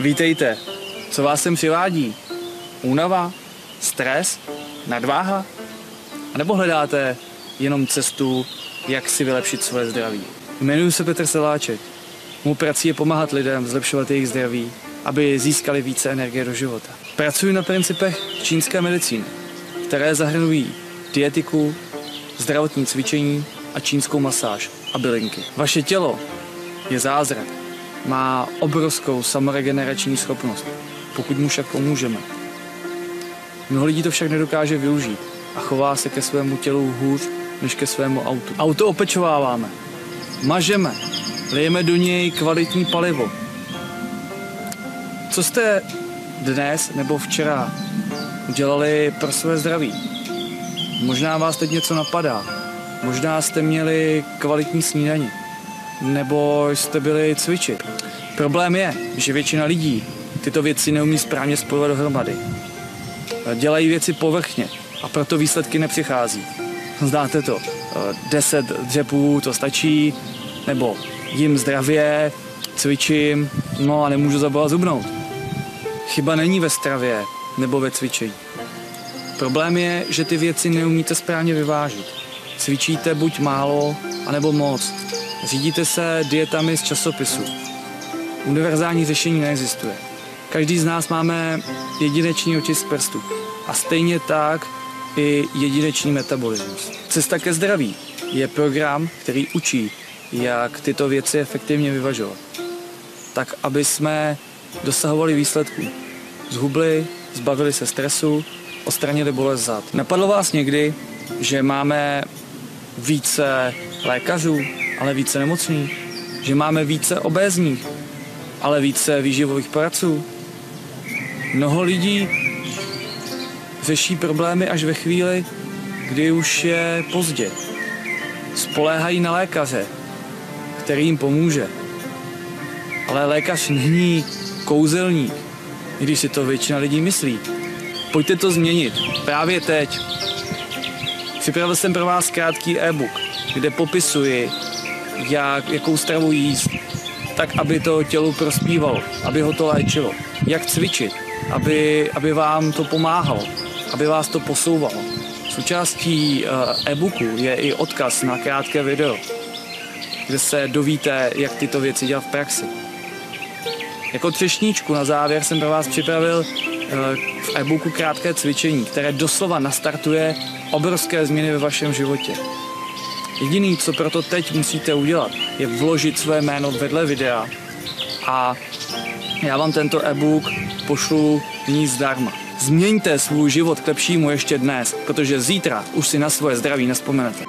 Vítejte. Co vás sem přivádí? Únava? Stres? Nadváha? A nebo hledáte jenom cestu, jak si vylepšit svoje zdraví? Jmenuji se Petr Seláček. Mou prací je pomáhat lidem zlepšovat jejich zdraví, aby získali více energie do života. Pracuji na principech čínské medicíny, které zahrnují dietiku, zdravotní cvičení a čínskou masáž a bylinky. Vaše tělo je zázrak. Má obrovskou samoregenerační schopnost, pokud mu však pomůžeme. Mnoho lidí to však nedokáže využít a chová se ke svému tělu hůř než ke svému autu. Auto opečováváme, mažeme, lijeme do něj kvalitní palivo. Co jste dnes nebo včera udělali pro své zdraví? Možná vás teď něco napadá. Možná jste měli kvalitní snídaní. Nebo jste byli cvičit. Problém je, že většina lidí tyto věci neumí správně spojovat dohromady. Dělají věci povrchně a proto výsledky nepřichází. Znáte to. 10 dřepů to stačí, nebo jim zdravě, cvičím, no a nemůžu zabovat zubnout. Chyba není ve stravě nebo ve cvičení. Problém je, že ty věci neumíte správně vyvážit. Cvičíte buď málo, anebo moc. Řídíte se dietami z časopisu. Univerzální řešení neexistuje. Každý z nás máme jedinečný otisk prstu. A stejně tak i jedinečný metabolismus. Cesta ke zdraví je program, který učí, jak tyto věci efektivně vyvažovat. Tak, aby jsme dosahovali výsledků. Zhubli, zbavili se stresu, odstranili bolest zad. Napadlo vás někdy, že máme více lékařů, ale více nemocných? Že máme více obézních, ale více výživových poradců? Mnoho lidí řeší problémy až ve chvíli, kdy už je pozdě. Spoléhají na lékaře, který jim pomůže. Ale lékař není kouzelník, když si to většina lidí myslí. Pojďte to změnit právě teď. Připravil jsem pro vás krátký e-book, kde popisuji, jak, jakou stravu jíst, tak, aby to tělu prospívalo, aby ho to léčilo. Jak cvičit, aby, aby vám to pomáhalo, aby vás to posouvalo. Součástí uh, e-booku je i odkaz na krátké video, kde se dovíte, jak tyto věci dělat v praxi. Jako třešníčku na závěr jsem pro vás připravil v e-booku krátké cvičení, které doslova nastartuje obrovské změny ve vašem životě. Jediný, co proto teď musíte udělat, je vložit své jméno vedle videa a já vám tento e-book pošlu ní zdarma. Změňte svůj život k lepšímu ještě dnes, protože zítra už si na svoje zdraví nespomenete.